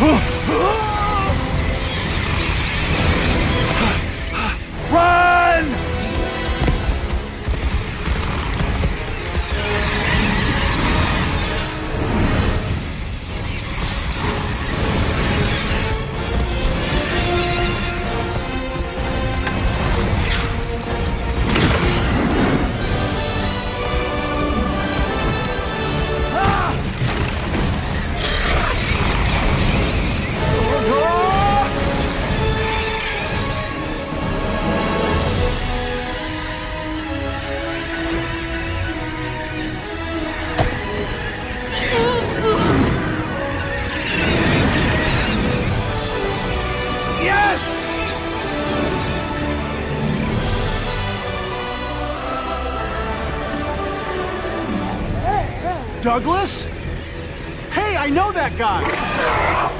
아! Douglas? Hey, I know that guy!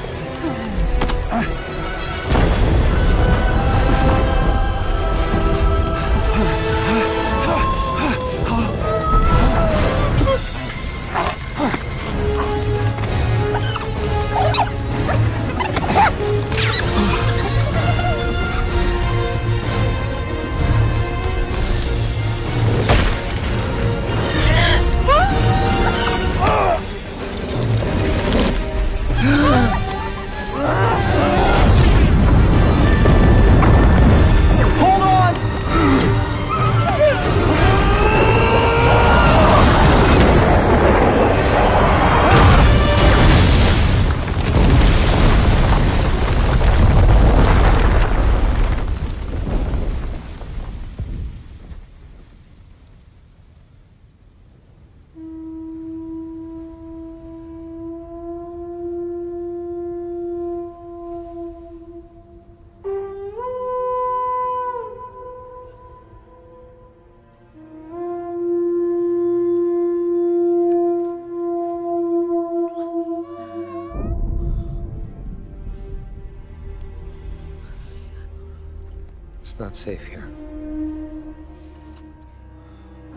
It's not safe here.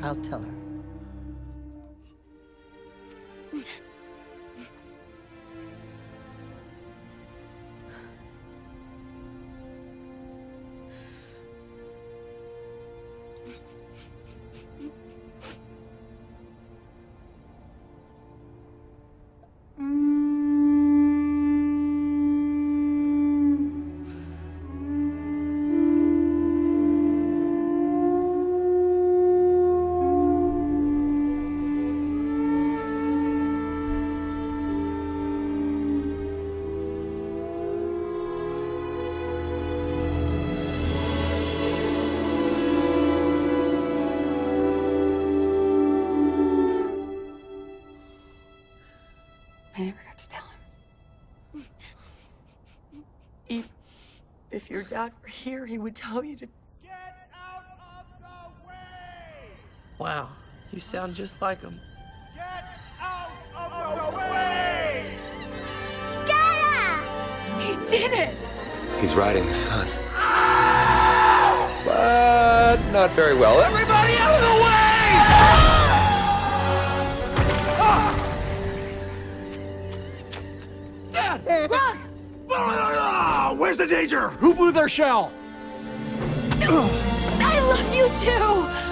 I'll tell her. I never got to tell him. If, if your dad were here, he would tell you to. Get out of the way! Wow, you sound just like him. Get out of the way! Dada! He did it! He's riding the sun. But not very well. Everybody out of the way! Ah, where's the danger? Who blew their shell? I love you too!